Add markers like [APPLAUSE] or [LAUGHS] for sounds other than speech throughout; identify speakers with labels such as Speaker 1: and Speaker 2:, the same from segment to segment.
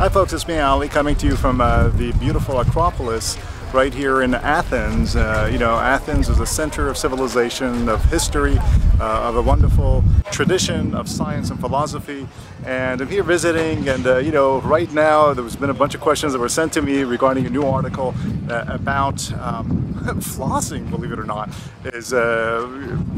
Speaker 1: Hi folks, it's me Ali coming to you from uh, the beautiful Acropolis right here in Athens. Uh, you know, Athens is a center of civilization, of history, uh, of a wonderful tradition of science and philosophy. And I'm here visiting and, uh, you know, right now there's been a bunch of questions that were sent to me regarding a new article uh, about um, [LAUGHS] flossing, believe it or not, is uh,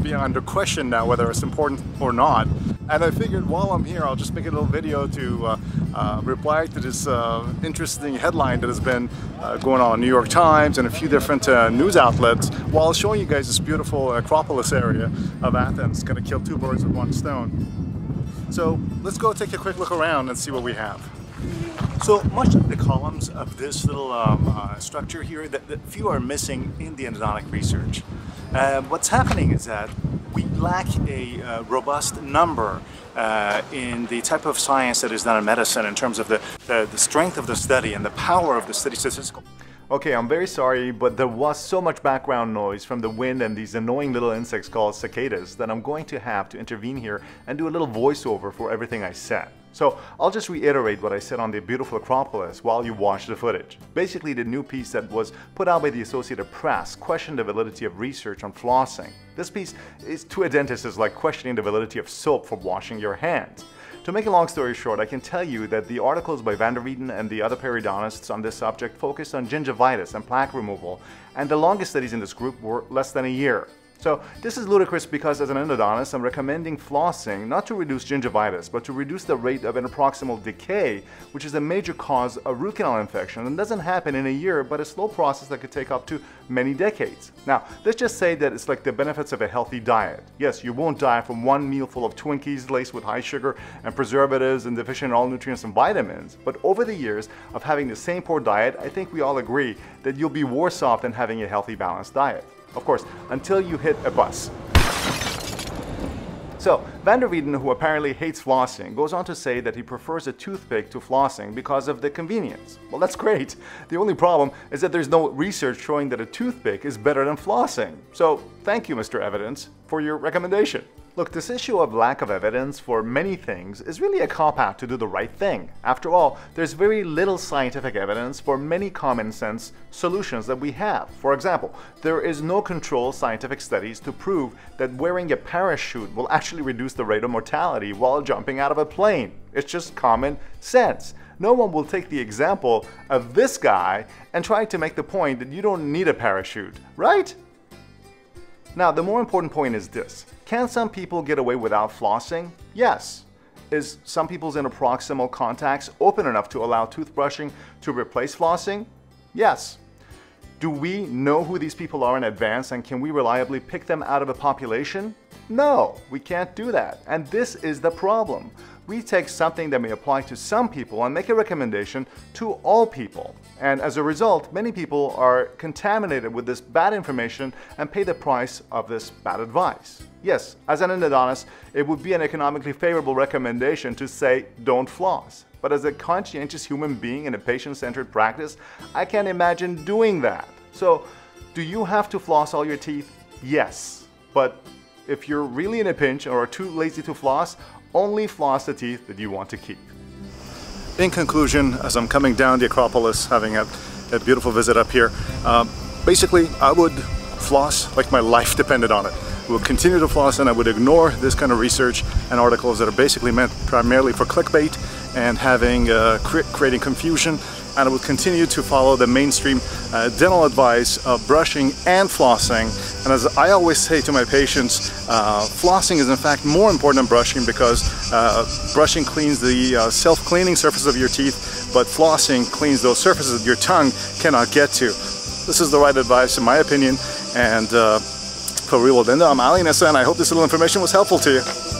Speaker 1: being under question now whether it's important or not. And I figured while I'm here, I'll just make a little video to uh, uh, reply to this uh, interesting headline that has been uh, going on New York Times and a few different uh, news outlets while showing you guys this beautiful Acropolis area of Athens. Gonna kill two birds with one stone. So let's go take a quick look around and see what we have. So much of the columns of this little um, uh, structure here that, that, few are missing in the endodontic research. Uh, what's happening is that lack a uh, robust number uh, in the type of science that is done in medicine in terms of the, the, the strength of the study and the power of the study statistical. Okay, I'm very sorry, but there was so much background noise from the wind and these annoying little insects called cicadas that I'm going to have to intervene here and do a little voiceover for everything I said. So I'll just reiterate what I said on the beautiful Acropolis while you watch the footage. Basically, the new piece that was put out by the Associated Press questioned the validity of research on flossing. This piece is to a dentist is like questioning the validity of soap for washing your hands. To make a long story short, I can tell you that the articles by Van der Weijden and the other periodontists on this subject focused on gingivitis and plaque removal, and the longest studies in this group were less than a year. So this is ludicrous because as an endodontist, I'm recommending flossing not to reduce gingivitis, but to reduce the rate of interproximal decay, which is a major cause of root canal infection and doesn't happen in a year, but a slow process that could take up to many decades. Now, let's just say that it's like the benefits of a healthy diet. Yes, you won't die from one meal full of Twinkies laced with high sugar and preservatives and deficient in all nutrients and vitamins, but over the years of having the same poor diet, I think we all agree that you'll be worse off than having a healthy balanced diet. Of course, until you hit a bus. So, Van der Weijden, who apparently hates flossing, goes on to say that he prefers a toothpick to flossing because of the convenience. Well, that's great. The only problem is that there's no research showing that a toothpick is better than flossing. So, thank you, Mr. Evidence, for your recommendation. Look, this issue of lack of evidence for many things is really a cop-out to do the right thing. After all, there's very little scientific evidence for many common sense solutions that we have. For example, there is no controlled scientific studies to prove that wearing a parachute will actually reduce the rate of mortality while jumping out of a plane. It's just common sense. No one will take the example of this guy and try to make the point that you don't need a parachute, right? Now, the more important point is this. Can some people get away without flossing? Yes. Is some people's interproximal contacts open enough to allow toothbrushing to replace flossing? Yes. Do we know who these people are in advance and can we reliably pick them out of a population? No, we can't do that. And this is the problem we take something that may apply to some people and make a recommendation to all people. And as a result, many people are contaminated with this bad information and pay the price of this bad advice. Yes, as an endodontist, it would be an economically favorable recommendation to say don't floss. But as a conscientious human being in a patient-centered practice, I can't imagine doing that. So, do you have to floss all your teeth? Yes. But if you're really in a pinch or are too lazy to floss, only floss the teeth that you want to keep. In conclusion, as I'm coming down the Acropolis, having a, a beautiful visit up here, um, basically I would floss like my life depended on it. I will continue to floss and I would ignore this kind of research and articles that are basically meant primarily for clickbait and having uh, cre creating confusion and I would continue to follow the mainstream uh, dental advice of brushing and flossing. And as I always say to my patients, uh, flossing is in fact more important than brushing because uh, brushing cleans the uh, self-cleaning surface of your teeth, but flossing cleans those surfaces that your tongue cannot get to. This is the right advice in my opinion, and uh, for Real Endo, I'm Ali Nasseh, and I hope this little information was helpful to you.